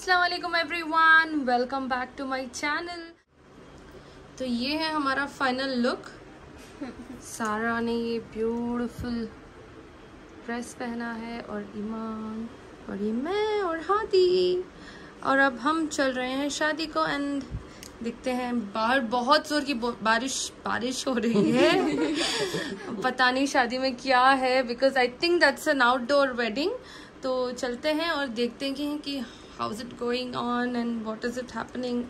अस्सलाम वालेकुम everyone welcome back to my channel तो ये है हमारा फाइनल लुक सारा ने ये ब्यूटीफुल ड्रेस पहना है और ईमान और ये मैं और हादी और अब हम चल रहे हैं शादी को एंड दिखते हैं बाहर बहुत ज़ोर की बारिश बारिश हो रही है। पता नहीं शादी में क्या है because I think that's an outdoor wedding तो चलते हैं और देखते हैं कि, how is it going on and what is it happening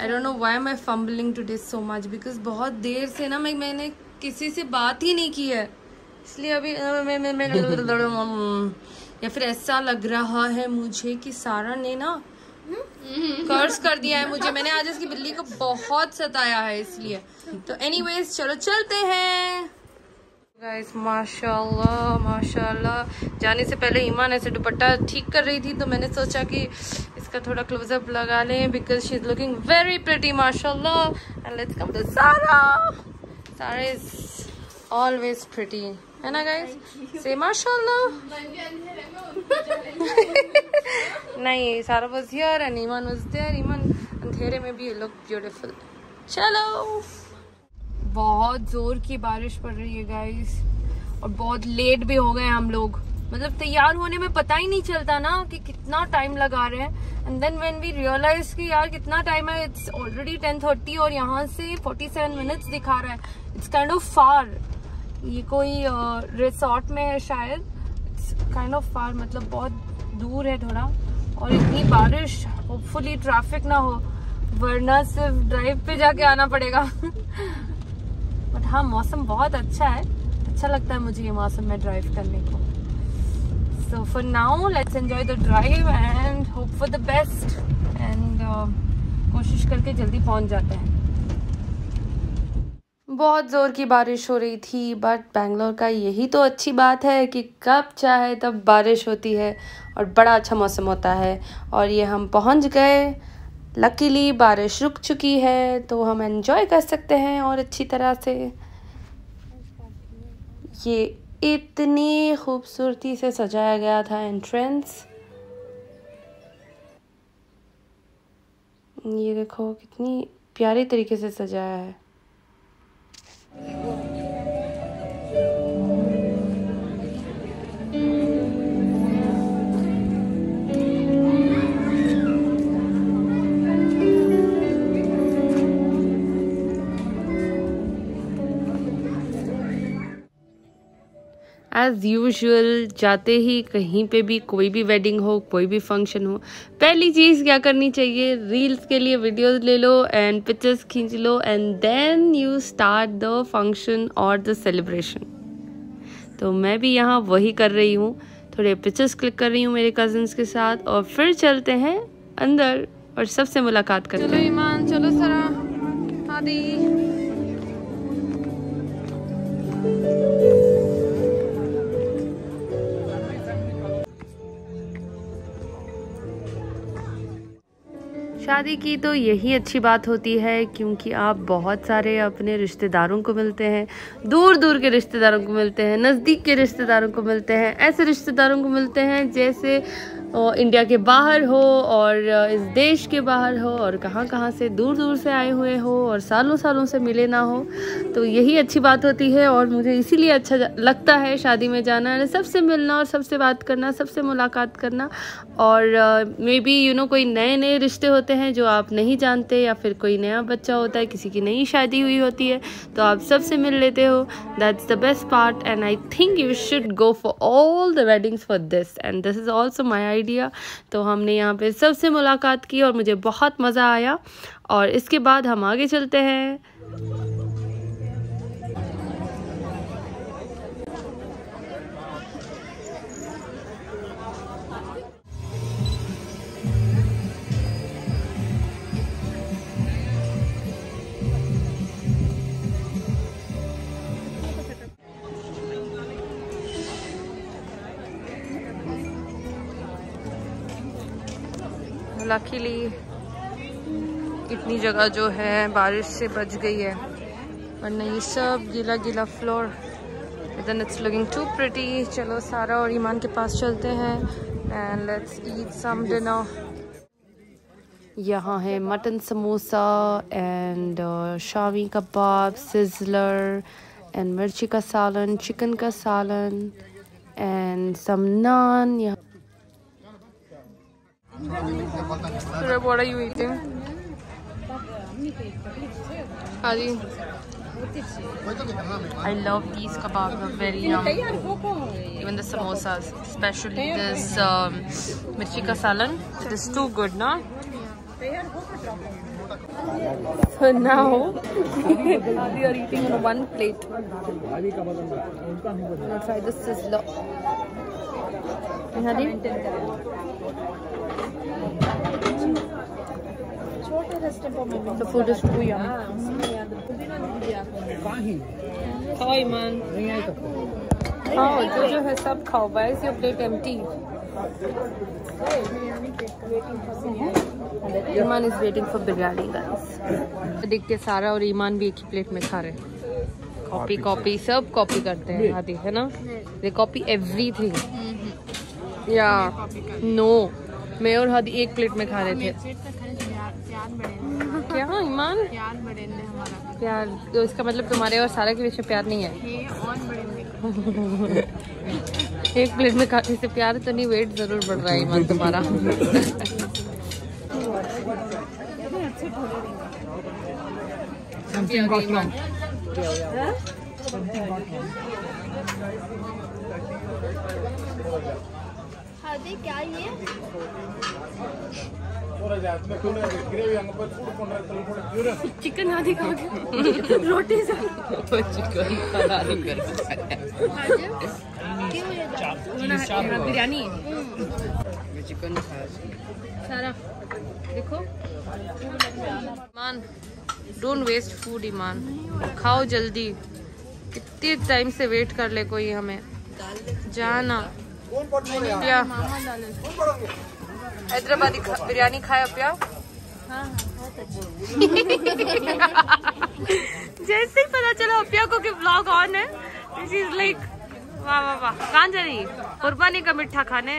I don't know why am I fumbling today so much because बहुत देर से ना मैं, मैंने किसी से बात ही नहीं की है। इसलिए अभी या फिर ऐसा लग रहा है मुझे कि सारा ने ना कर्ज कर दिया है मुझे। मैंने आज इसकी बिल्ली को बहुत सताया है इसलिए। तो एनीवेज चलो चलते हैं। गाइस माशाल्लाह माशाल्लाह जाने से पहले ईमान ऐसे दुपट्टा ठीक कर रही थी तो मैंने सोचा कि इसका थोड़ा क्लोजअप लगा लें because she is looking very pretty माशाल्लाह and let's come to Sara Sara is always pretty है ना गाइस से माशाल्लाह नहीं Sara was here and Iman was there Iman अंधेरे में भी लुक ब्यूटीफुल चलो। बहुत ज़ोर की बारिश पड़ रही है गाइस और बहुत लेट भी हो गए हम लोग. मतलब तैयार होने में पता ही नहीं चलता ना कि कितना टाइम लगा रहे हैं. And then when we realise कि यार कितना टाइम है इट्स ऑलरेडी टेन थर्टी और यहाँ से फोर्टी सेवन मिनट्स दिखा रहा है. इट्स काइंड ऑफ़ फार ये कोई रिसोर्ट में है शायद. इट्स काइंड ऑफ़ फार मतलब बहुत दूर है थोड़ा. और इतनी बारिश. होपफुली ट्रैफ़िक ना हो. वरना सिर्फ़ ड्राइव पे जाके आना पड़ेगा. बट हाँ मौसम बहुत अच्छा है। अच्छा लगता है मुझे ये मौसम में ड्राइव करने को। So for now let's enjoy the drive and hope for the best and कोशिश करके जल्दी पहुँच जाते हैं। बहुत ज़ोर की बारिश हो रही थी बट बैंगलोर का यही तो अच्छी बात है कि कब चाहे तब बारिश होती है और बड़ा अच्छा मौसम होता है। और ये हम पहुँच गए। लकीली बारिश रुक चुकी है तो हम एंजॉय कर सकते हैं और अच्छी तरह से। ये इतनी खूबसूरती से सजाया गया था एंट्रेंस ये देखो, कितनी प्यारी तरीके से सजाया है। एज़ यूजल जाते ही कहीं पे भी कोई भी वेडिंग हो, कोई भी फ़ंक्शन हो, पहली चीज़ क्या करनी चाहिए? रील्स के लिए वीडियोस ले लो एंड पिक्चर्स खींच लो and then you start the function और द सेलिब्रेशन तो मैं भी यहाँ वही कर रही हूँ। थोड़े पिक्चर्स क्लिक कर रही हूँ मेरे कजन्स के साथ और फिर चलते हैं अंदर और सबसे मुलाकात करते हैं। चलो ईमान, चलो सरा, आदि। शादी की तो यही अच्छी बात होती है, क्योंकि आप बहुत सारे अपने रिश्तेदारों को मिलते हैं दूर दूर के रिश्तेदारों को मिलते हैं, नज़दीक के रिश्तेदारों को मिलते हैं, ऐसे रिश्तेदारों को मिलते हैं जैसे इंडिया के बाहर हो और इस देश के बाहर हो और कहाँ कहाँ से दूर दूर से आए हुए हो और सालों सालों से मिले ना हो तो यही अच्छी बात होती है और मुझे इसीलिए अच्छा लगता है शादी में जाना सबसे मिलना और सबसे बात करना, सबसे मुलाकात करना और मे बी यू नो कोई नए नए रिश्ते होते हैं जो आप नहीं जानते या फिर कोई नया बच्चा होता है, किसी की नई शादी हुई होती है तो आप सबसे मिल लेते हो। That's the best part and I think you should go for all the weddings for this and this is also my idea तो हमने यहाँ पे सबसे मुलाकात की और मुझे बहुत मज़ा आया। और इसके बाद हम आगे चलते हैं। लकीली इतनी जगह जो है बारिश से बच गई है। वरना ये सब गीला गीला floor then it's looking too pretty चलो सारा और ईमान के पास चलते हैं, and let's eat some dinner. यहाँ है mutton samosa and shami kebab sizzler and मिर्ची का सालन चिकन का सालन एंड सम नान यहाँ What are you eating? Adi. I love these kebabs, they're very yum. Even the samosas, especially this um, mirchi salan. It is too good, no? So now we are eating on one plate. I'm gonna try this sizzler. The food is too yum. खाओ ईमान खाओ जो जो है सब खाओ। Why is your plate empty Iman is waiting for biryani guys देख के सारा और ईमान भी एक ही प्लेट में खा रहे कॉपी कॉपी सब कॉपी करते हैं आदि है ना? दे कॉपी एवरीथिंग या नो मैं और हदी एक प्लेट में खा रहे थे। ईमान? प्यार तो इसका मतलब तुम्हारे और सारा के बीच में प्यार नहीं है। एक प्लेट में खाने से प्यार तो नहीं वेट ज़रूर बढ़ रहा है ईमान तुम्हारा। ईमान क्या ये? चिकन आदि खा के। रोटी से। बिरयानी। चिकन सारा। देखो। Iman. Don't waste food Iman. खाओ जल्दी। कितने टाइम से वेट कर ले कोई हमें। जाना। क्या हैदराबादी बिरयानी खाया प्या? जैसे ही पता चला अपिया को कि ब्लॉग ऑन है शी इज़ लाइक वाह वाह वाह, कहाँ जा रही? कुर्बानी का मिठा खाने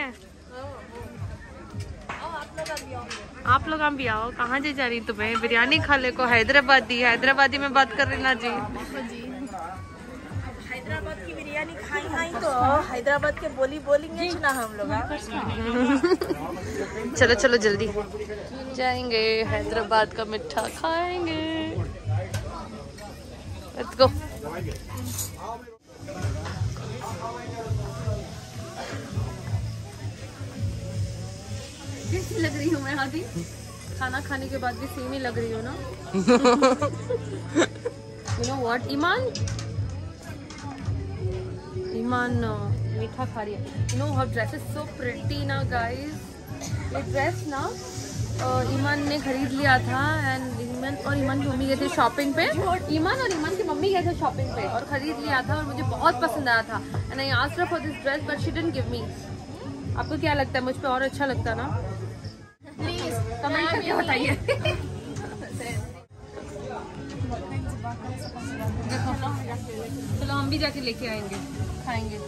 आप लोग हम भी आओ, कहाँ जे जा रही तुम्हें? बिरयानी खा ले को हैदराबादी हैदराबादी में बात कर रही ना जी। बिरयानी खाई खाई तो हैदराबाद के बोली बोलेंगे ना हम लोग हाँ? चलो चलो जल्दी। जाएँगे हैदराबाद का मिठा खाएँगे। लेट्स गो कैसी लग रही हूँ मैं आदि खाना खाने के बाद भी सेम ही लग रही हूँ ना? You know what Iman Iman मीठा खा रही है you know her dress is so pretty ना गाइस ये ड्रेस ना ईमान ने खरीद लिया था एंड ईमान और ईमान की मम्मी गए थे शॉपिंग पे ईमान और ईमान की मम्मी गए थे शॉपिंग पे और खरीद लिया था और मुझे बहुत पसंद आया था and I asked for this dress but she didn't give me आपको क्या लगता है मुझ पर और अच्छा लगता ना प्लीज़ कमेंट करके बताइए चलो हम भी जाके लेके आएँगे खाएँगे।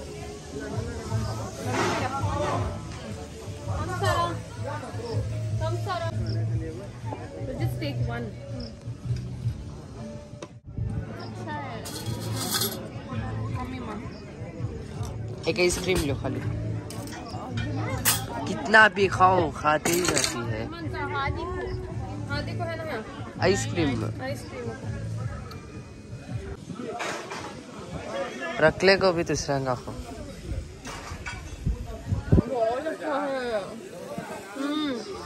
तो जस्ट टेक वन एक आइसक्रीम लो खाली। कितना भी खाओ खाते ही। रहती है आइसक्रीम। आइसक्रीम। रखले को भी दूसरा का। खाओ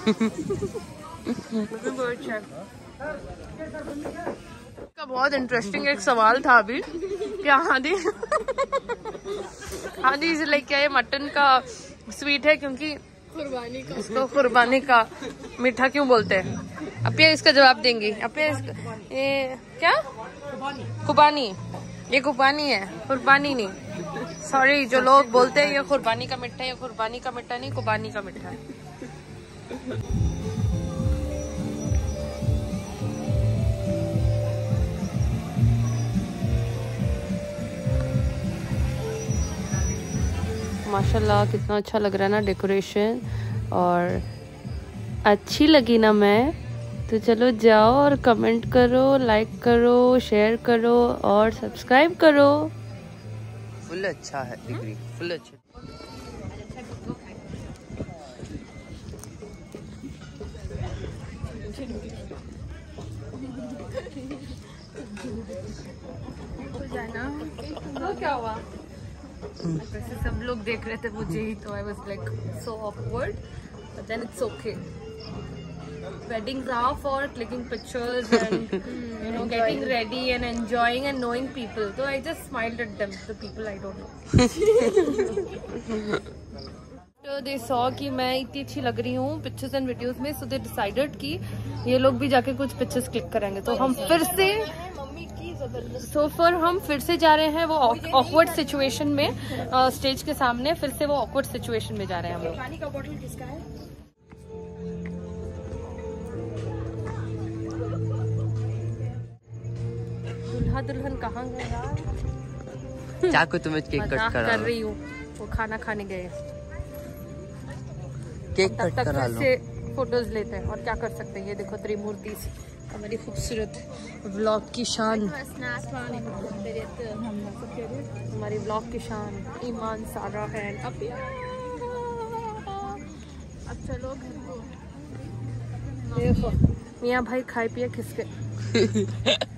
का बहुत इंटरेस्टिंग एक सवाल था अभी क्या हादी हादी इसे लेके आए मटन का स्वीट है? क्योंकि कुर्बानी का। इसको कुर्बानी का मीठा क्यों बोलते हैं? अपिया इसका जवाब देंगी। अपिया इसका ये क्या? कुर्बानी। ये कुर्बानी है। कुर्बानी नहीं। सॉरी जो लोग बोलते हैं ये कुर्बानी का मिठा है, ये कुर्बानी का मिठा नहीं, कुर्बानी का मिठा है। माशाल्लाह, कितना अच्छा लग रहा है ना डेकोरेशन और अच्छी लगी ना मैं। तो चलो जाओ और कमेंट करो लाइक करो शेयर करो और सब्सक्राइब करो। फुल अच्छा है डिग्री फुल अच्छा। तो क्या हुआ वैसे सब लोग देख रहे थे मुझे ही तो I was like so awkward but then it's okay weddings are for clicking pictures and you know getting ready and enjoying and knowing people. So i just smiled at them the people i don't know. तो they saw कि मैं इतनी अच्छी लग रही हूँ pictures and videos में सो they decided कि ये लोग भी जाके कुछ पिक्चर्स क्लिक करेंगे। तो हम फिर से सो फिर हम फिर से जा रहे हैं वो ऑकवर्ड सिचुएशन में स्टेज के सामने फिर से वो ऑकवर्ड सिचुएशन में जा रहे हैं हम लोग। पानी का बोतल किसका है? दूल्हा दुल्हन कहाँ गए यार? चाकू तुम्हें केक कट करा कर रही हूँ। वो खाना खाने गए। केक तब कट तक करा लो। से फ़ोटोज़ लेते हैं। और क्या कर सकते हैं? ये देखो त्रिमूर्ति हमारी खूबसूरत व्लॉग की शान। हमारी व्लॉग की शान। ईमान सारा है। अब अब चलो घर को। देखो। मियाँ भाई खाए पिए खिसके हम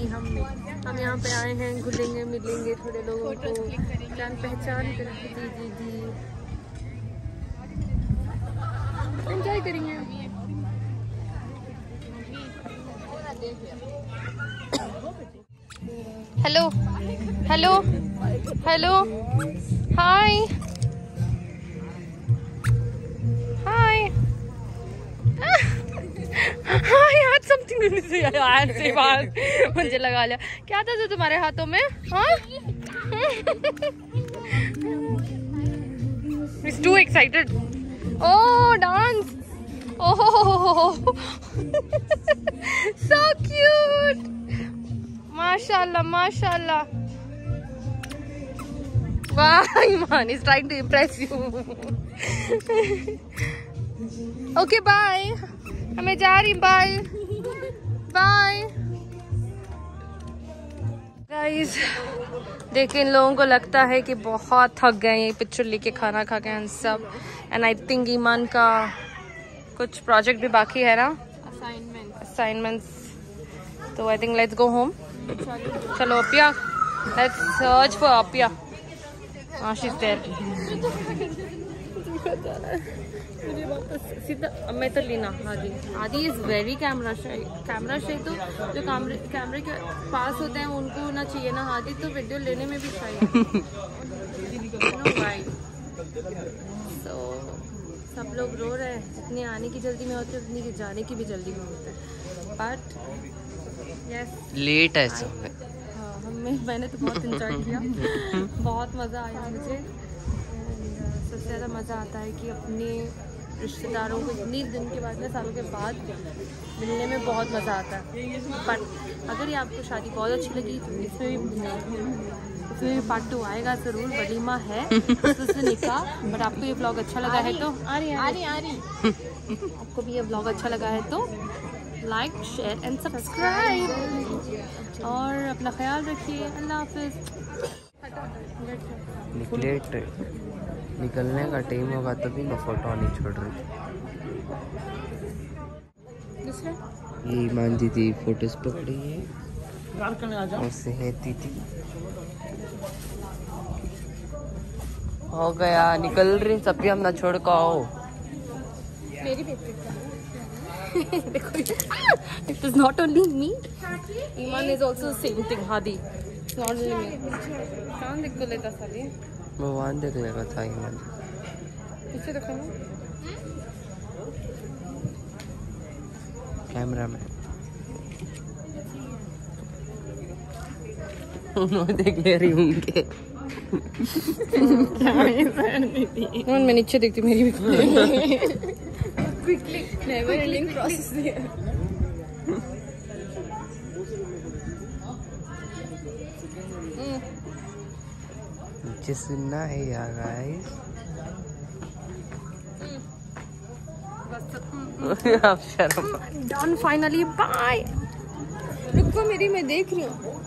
नहीं हम नहीं हम यहाँ पे आए हैं घुलेंगे मिलेंगे थोड़े लोगों को। जान पहचान करेंगे जी जी जी। एंजॉय करेंगे। Hello hello hello hi hi hi something से से मुझे लगा लिया क्या था जो तुम्हारे हाथों में हाँ too excited. Oh, dance. Oh, so cute. Mashallah, mashallah. Wow, Iman is trying to impress you. okay, bye. हमें जा रही बाय बाय गाइस देखिए इन लोगों को लगता है कि बहुत थक गए हैं ये पिक्चर लेके खाना खा के एंड सब। एंड आई थिंक ईमान का कुछ प्रोजेक्ट भी बाकी है ना? असाइनमेंट असाइनमेंट्स तो I think let's go home चलो Apiya. Let's search for Apiya. हाँ शी इज़ मुझे वापस सीधा मैं तो Leena Adi Adi is very camera shy camera shy तो जो कैमरे कैमरे के पास होते हैं उनको ना चाहिए ना आदि तो वीडियो लेने में भी शाई तो सब लोग रो रहे हैं। जितनी आने की जल्दी में होते हैं उतनी जाने की भी जल्दी में होते हैं। बट यस लेट है सब। हाँ हमें मैंने तो बहुत इंजॉय किया। बहुत मज़ा आया मुझे। सबसे ज़्यादा मज़ा आता है कि अपने रिश्तेदारों को इतनी दिन के बाद में सालों के बाद मिलने में बहुत मज़ा आता है। बट अगर ये आपको शादी बहुत अच्छी लगी तो इसमें भी इसमें भी पार्ट टू आएगा ज़रूर वलीमा है उससे निकाह बट आपको ये ब्लॉग अच्छा लगा है तो आ रही आ रही आ रही आपको भी ये ब्लॉग अच्छा लगा है तो लाइक शेयर एंड सब्सक्राइब और अपना ख्याल रखिए अल्लाह हाफिज़। निकले निकलने का टाइम होगा तभी मैं फ़ोटो नहीं छोड़ रही थी। दूसरा? ये ईमान दीदी फ़ोटोज़ पकड़ी है। उससे है दीदी। हो गया निकल रही सब हम ना छोड़ को मेरी देखो it is not only me Iman is also same thing Hadi not only me Shan देख को लेता साली। भगवान देख लेगा था ईमान पीछे देखो ना कैमरा में उन्होंने देख ले रही उनके ईमान मैं नीचे देखती मेरी भी नेवर एंडिंग प्रोसेस मुझे सुनना है यार गाइस आप शर्म डन फाइनली बाय रुको मेरी मैं देख रही हूँ।